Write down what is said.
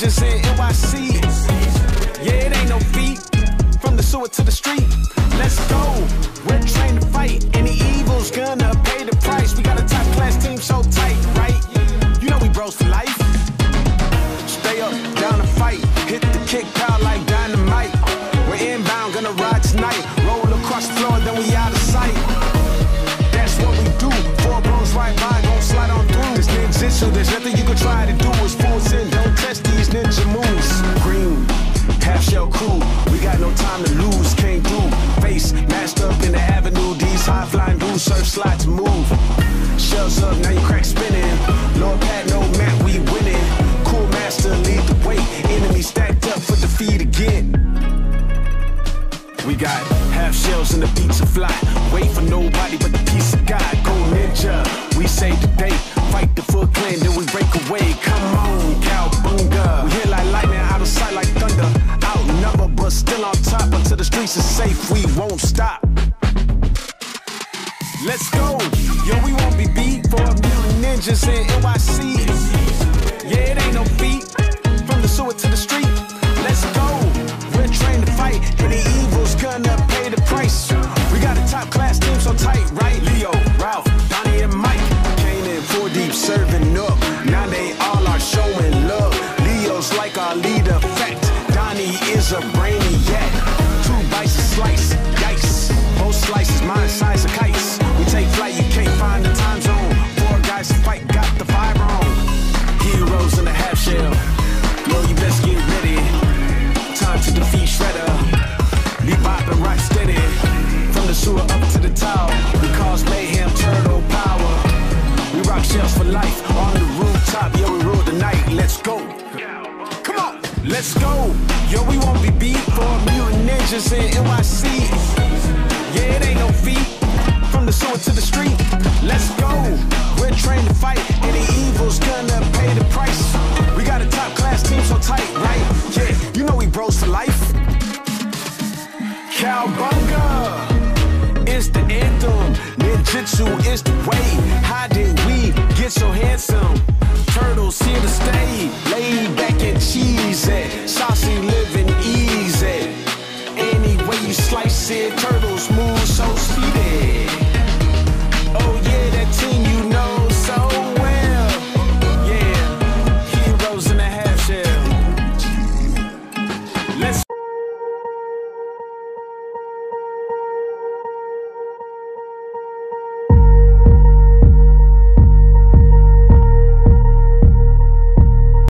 ninjas in NYC. Yeah, it ain't no feat. From the sewer to the street. Let's go. We're trained to fight. Any evil's gonna pay the price. We got a top class team so tight, right? You know we bros for life. Stay up, down to fight. Hit the kick power like dynamite. We're inbound, gonna ride tonight. Surf slides move. Shells up, now you crack spinning. Lord Pat, no mat, we winning. Cool master, lead the way. Enemy stacked up for defeat again. We got half shells and the beats of fly. Wait for nobody but the peace of God. Go ninja, we save the day. Fight the Foot Clan, then we break away. Come on, cowabunga. We hit like lightning, out of sight like thunder. Outnumbered, but still on top. Until the streets are safe, we won't stop. Ninjas in NYC. Yeah, it ain't no feat. From the sewer to the street. Let's go. We're trained to fight. Any evil's gonna pay the price. We got a top class team so tight, right? Leo, Ralph, Donnie, and Mike. Came in four deep serving up. Now they all are showing love. Leo's like our leader. Fact, Donnie is a brainiac. Two bites a slice. Yikes. Both slices, mine size of kites. From up to the tower. We cause mayhem, turtle power. We rock shells for life. On the rooftop, yo, we rule the night. Let's go. Come on, let's go. Yo, we won't be beat for million ninjas in NYC. Yeah, it ain't no feat. From the sewer to the street. Let's go. We're trained to fight. Any evil's gonna pay the price. We got a top class team so tight, right? Yeah, you know we bros for life. Cowabunga anthem. Ninjutsu is the way.